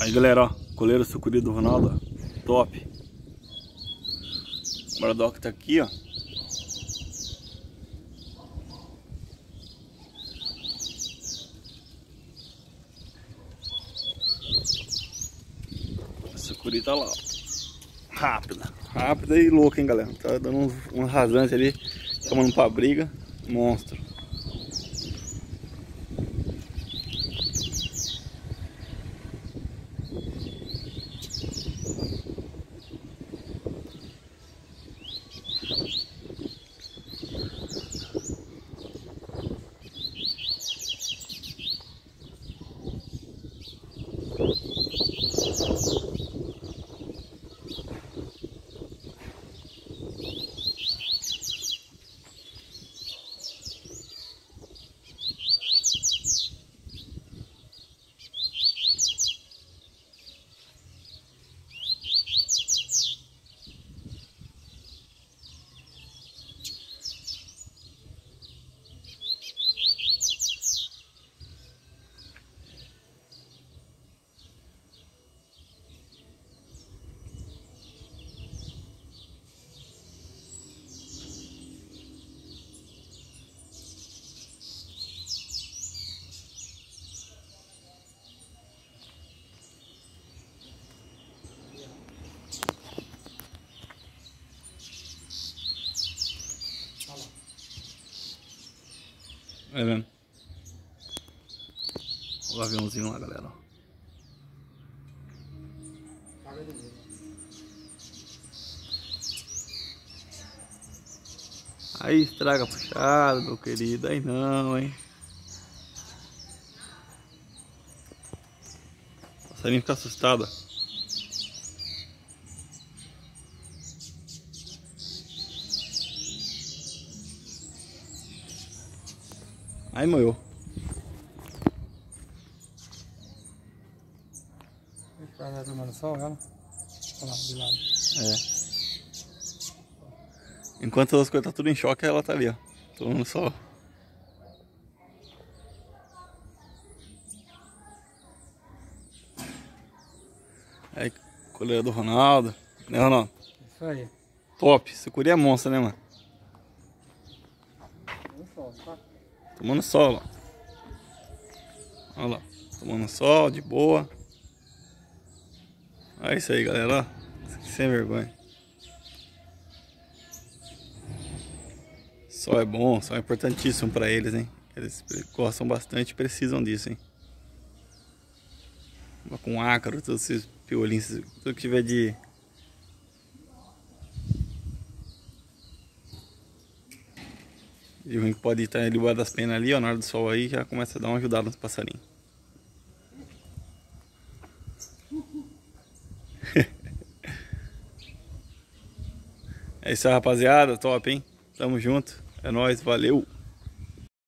Aí galera, ó, coleira sucuri do Ronaldo, ó, top. O Baradoc tá aqui, ó. A sucuri tá lá, ó. Rápida, rápida e louca, hein, galera. Tá dando um, um rasante ali, chamando pra briga. Monstro. Tá vendo? O aviãozinho lá, galera. Aí estraga puxado, meu querido. Aí não, hein? Passarinho fica assustada. Aí moeu. Tá tomando sol ela? Olha lá, de lado. É. Enquanto as coisas tá tudo em choque, ela tá ali, ó. Tomando sol. Aí, coleira do Ronaldo. Né, Ronaldo? Isso aí. Top. Sucuri é monstro, né, mano? Tomando sol, tá? Tomando sol, ó. Olha lá. Tomando sol, de boa. É isso aí, galera. ó. Sem vergonha. Sol é bom, sol é importantíssimo pra eles, hein? Eles gostam bastante e precisam disso, hein? Com ácaro, todos esses piolinhos, tudo que tiver de... De ruim que pode estar ali debaixo das penas ali, ó, na hora do sol aí, já começa a dar uma ajudada nos passarinhos. É isso aí, rapaziada. Top, hein? Tamo junto. É nóis, valeu.